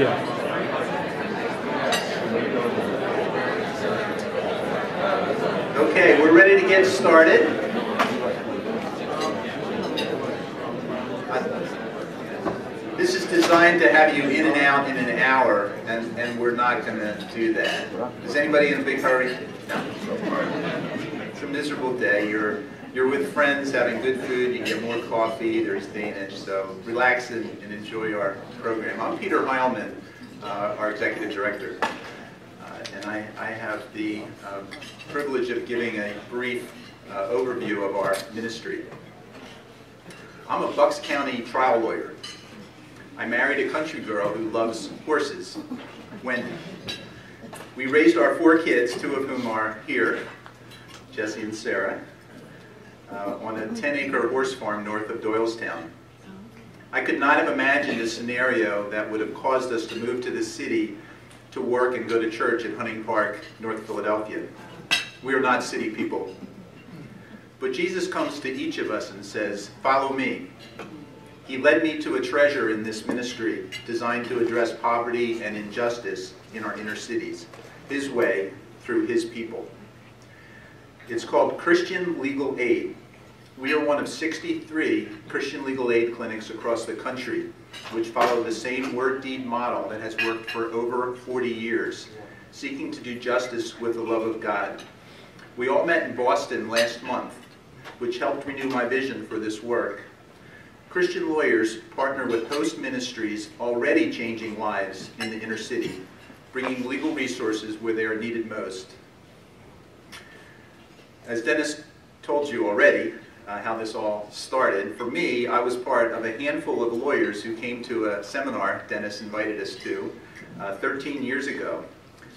Yeah. Okay, we're ready to get started. This is designed to have you in and out in an hour, and, and we're not going to do that. Is anybody in a big hurry? No. It's a miserable day. You're you're with friends having good food, you get more coffee, there's Danish, so relax and, and enjoy our program. I'm Peter Hileman, uh, our executive director, uh, and I, I have the uh, privilege of giving a brief uh, overview of our ministry. I'm a Bucks County trial lawyer. I married a country girl who loves horses, Wendy. We raised our four kids, two of whom are here, Jesse and Sarah, uh, on a 10-acre horse farm north of Doylestown. I could not have imagined a scenario that would have caused us to move to the city to work and go to church at Hunting Park, North Philadelphia. We are not city people. But Jesus comes to each of us and says, follow me. He led me to a treasure in this ministry designed to address poverty and injustice in our inner cities, his way through his people. It's called Christian Legal Aid. We are one of 63 Christian legal aid clinics across the country, which follow the same word deed model that has worked for over 40 years, seeking to do justice with the love of God. We all met in Boston last month, which helped renew my vision for this work. Christian lawyers partner with host ministries already changing lives in the inner city, bringing legal resources where they are needed most. As Dennis told you already, uh, how this all started. For me, I was part of a handful of lawyers who came to a seminar Dennis invited us to uh, 13 years ago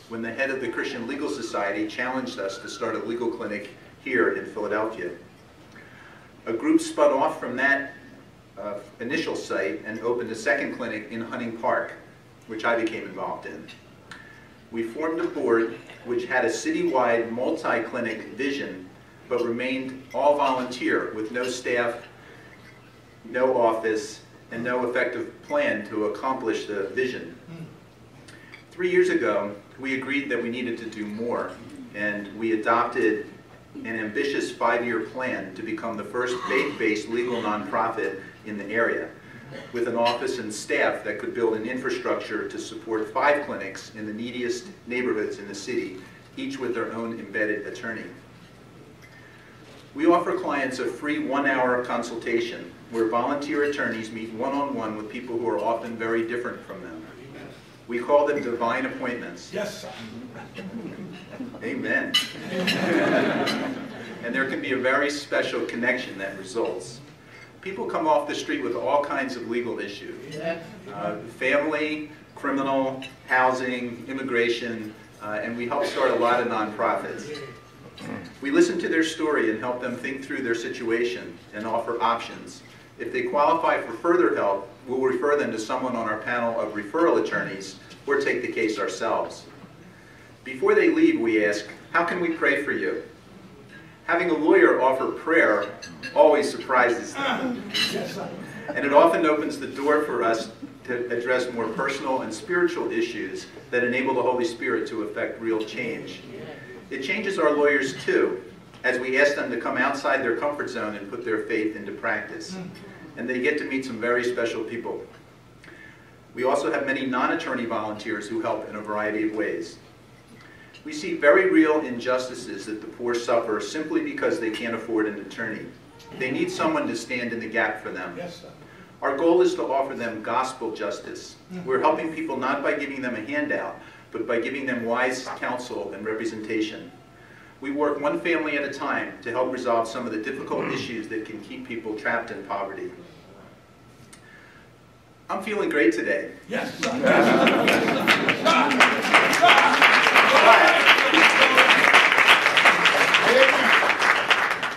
when the head of the Christian Legal Society challenged us to start a legal clinic here in Philadelphia. A group spun off from that uh, initial site and opened a second clinic in Hunting Park, which I became involved in. We formed a board which had a citywide multi-clinic vision but remained all volunteer with no staff, no office, and no effective plan to accomplish the vision. Three years ago, we agreed that we needed to do more, and we adopted an ambitious five-year plan to become the first faith-based legal nonprofit in the area, with an office and staff that could build an infrastructure to support five clinics in the neediest neighborhoods in the city, each with their own embedded attorney. We offer clients a free one-hour consultation where volunteer attorneys meet one-on-one -on -one with people who are often very different from them. We call them divine appointments. Yes. Amen. and there can be a very special connection that results. People come off the street with all kinds of legal issues. Uh, family, criminal, housing, immigration, uh, and we help start a lot of nonprofits. We listen to their story and help them think through their situation and offer options. If they qualify for further help, we'll refer them to someone on our panel of referral attorneys or take the case ourselves. Before they leave, we ask, how can we pray for you? Having a lawyer offer prayer always surprises them. And it often opens the door for us to address more personal and spiritual issues that enable the Holy Spirit to effect real change. It changes our lawyers too, as we ask them to come outside their comfort zone and put their faith into practice. Hmm. And they get to meet some very special people. We also have many non-attorney volunteers who help in a variety of ways. We see very real injustices that the poor suffer simply because they can't afford an attorney. They need someone to stand in the gap for them. Yes, Our goal is to offer them gospel justice. Hmm. We're helping people not by giving them a handout, but by giving them wise counsel and representation. We work one family at a time to help resolve some of the difficult issues that can keep people trapped in poverty. I'm feeling great today. Yes.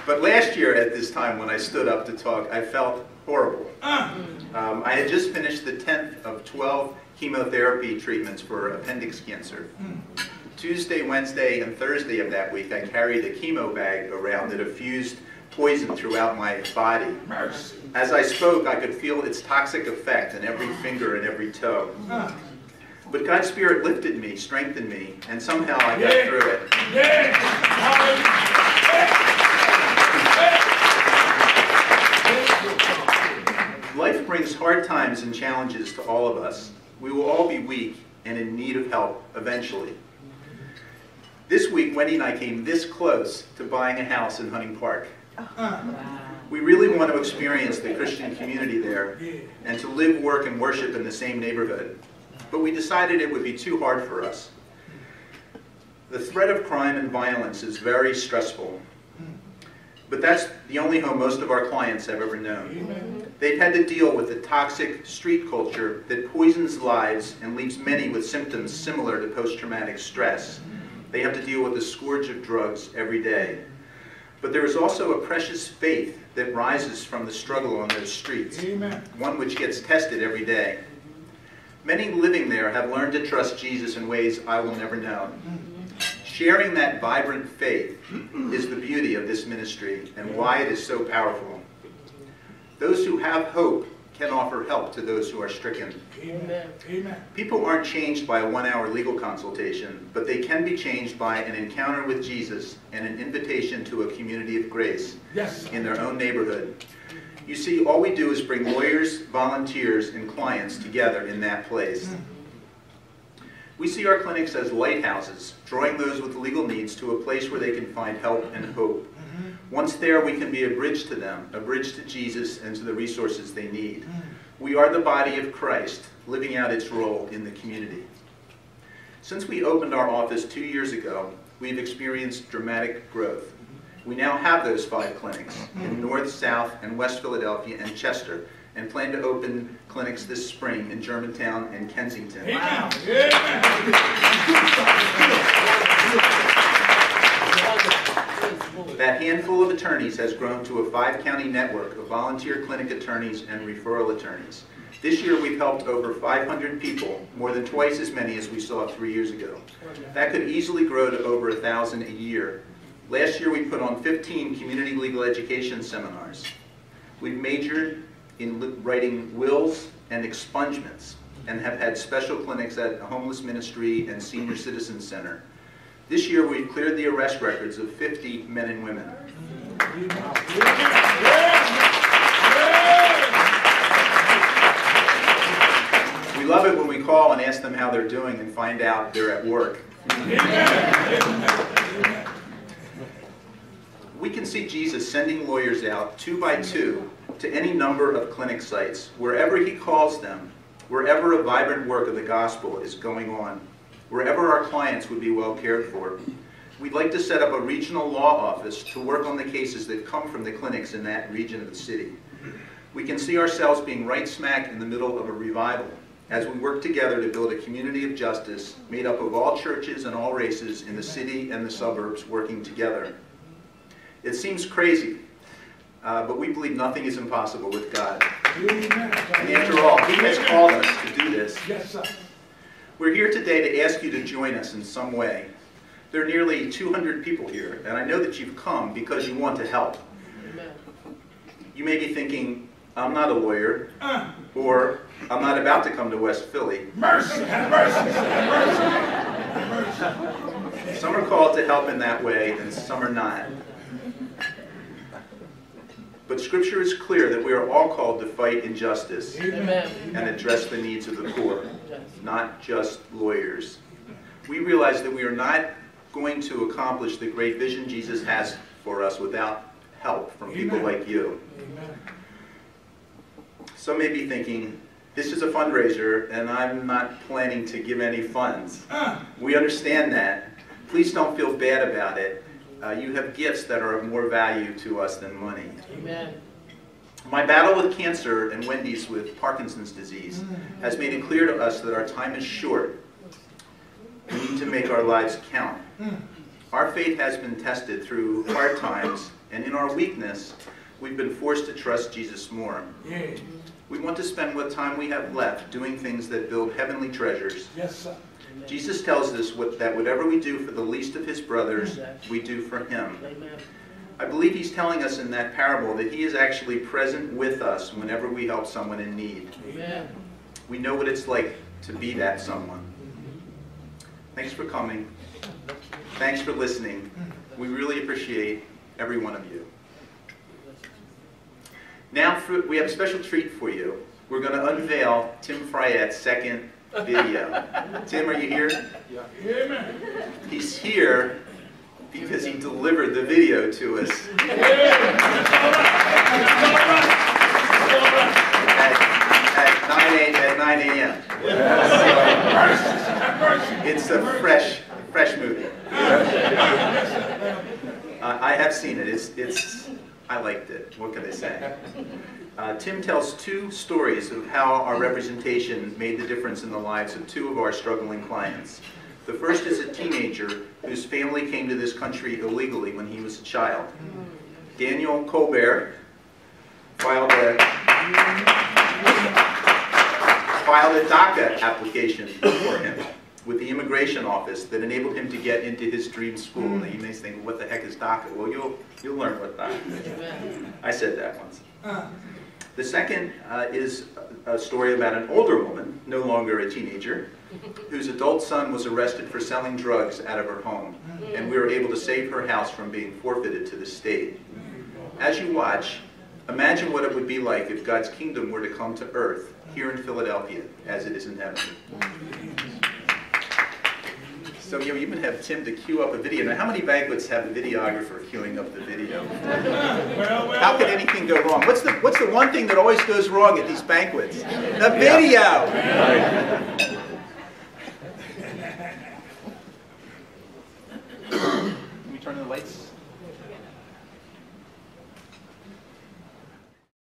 But last year at this time when I stood up to talk, I felt horrible. Um, I had just finished the 10th of 12 chemotherapy treatments for appendix cancer. Tuesday, Wednesday, and Thursday of that week, I carried a chemo bag around that effused poison throughout my body. As I spoke, I could feel its toxic effect in every finger and every toe. But God's Spirit lifted me, strengthened me, and somehow I got Yeah. through it. Yeah. Life brings hard times and challenges to all of us. We will all be weak and in need of help eventually. This week, Wendy and I came this close to buying a house in Hunting Park. Oh. We really want to experience the Christian community there and to live, work, and worship in the same neighborhood. But we decided it would be too hard for us. The threat of crime and violence is very stressful. But that's the only home most of our clients have ever known. Amen. They've had to deal with the toxic street culture that poisons lives and leaves many with symptoms similar to post-traumatic stress. They have to deal with the scourge of drugs every day. But there is also a precious faith that rises from the struggle on those streets, Amen. one which gets tested every day. Many living there have learned to trust Jesus in ways I will never know. Sharing that vibrant faith is the beauty of this ministry and why it is so powerful. Those who have hope can offer help to those who are stricken. Amen. Amen. People aren't changed by a one-hour legal consultation, but they can be changed by an encounter with Jesus and an invitation to a community of grace Yes. in their own neighborhood. You see, all we do is bring lawyers, volunteers, and clients together in that place. Hmm. We see our clinics as lighthouses, drawing those with legal needs to a place where they can find help and hope. Mm-hmm. Once there, we can be a bridge to them, a bridge to Jesus and to the resources they need. Mm. We are the body of Christ, living out its role in the community. Since we opened our office two years ago, we've experienced dramatic growth. Mm-hmm. We now have those five clinics in mm-hmm. North, South, and West Philadelphia and Chester, and plan to open clinics this spring in Germantown and Kensington. Amen. Amen. That handful of attorneys has grown to a five-county network of volunteer clinic attorneys and referral attorneys. This year, we've helped over 500 people, more than twice as many as we saw three years ago. That could easily grow to over 1,000 a year. Last year, we put on 15 community legal education seminars. We've majored in writing wills and expungements and have had special clinics at homeless ministry and senior citizen center. This year, we've cleared the arrest records of 50 men and women. We love it when we call and ask them how they're doing and find out they're at work. We can see Jesus sending lawyers out two by two to any number of clinic sites, wherever he calls them, wherever a vibrant work of the gospel is going on, wherever our clients would be well cared for. We'd like to set up a regional law office to work on the cases that come from the clinics in that region of the city. We can see ourselves being right smack in the middle of a revival as we work together to build a community of justice made up of all churches and all races in the city and the suburbs working together. It seems crazy, uh, but we believe nothing is impossible with God. And after all, He has called us to do this. Yes, sir. We're here today to ask you to join us in some way. There are nearly 200 people here, and I know that you've come because you want to help. Amen. You may be thinking, I'm not a lawyer, Uh, or I'm not about to come to West Philly. mercy, have mercy, mercy. Some are called to help in that way, and some are not. But Scripture is clear that we are all called to fight injustice Amen. and address the needs of the poor, not just lawyers. We realize that we are not going to accomplish the great vision Jesus has for us without help from people like you. Amen. Some may be thinking, this is a fundraiser and I'm not planning to give any funds. Uh, We understand that. Please don't feel bad about it. Uh, you have gifts that are of more value to us than money. Amen. My battle with cancer and Wendy's with Parkinson's disease has made it clear to us that our time is short. We need to make our lives count. Our faith has been tested through hard times, and in our weakness, we've been forced to trust Jesus more. We want to spend what time we have left doing things that build heavenly treasures. Yes, sir. Jesus tells us what, that whatever we do for the least of his brothers, we do for him. Amen. I believe he's telling us in that parable that he is actually present with us whenever we help someone in need. Amen. We know what it's like to be that someone. Thanks for coming. Thanks for listening. We really appreciate every one of you. Now, for, we have a special treat for you. We're going to unveil Tim Fryette's second video. Tim, are you here? Amen. He's here because he delivered the video to us at, at 9 a, at 9 a.m. It's a fresh, fresh movie. Uh, I have seen it. It's, it's, I liked it. What can I say? Uh, Tim tells two stories of how our representation made the difference in the lives of two of our struggling clients. The first is a teenager whose family came to this country illegally when he was a child. Daniel Colbert filed a filed a DACA application for him with the immigration office that enabled him to get into his dream school. Now you may think, what the heck is DACA? Well, you'll, you'll learn what DACA is. I said that once. The second uh, is a story about an older woman, no longer a teenager, whose adult son was arrested for selling drugs out of her home. And we were able to save her house from being forfeited to the state. As you watch, imagine what it would be like if God's kingdom were to come to earth here in Philadelphia as it is in heaven. So you even have Tim to cue up a video. Now, how many banquets have a videographer queuing up the video? Well, well, How could anything go wrong? What's the What's the one thing that always goes wrong at these banquets? The video. Can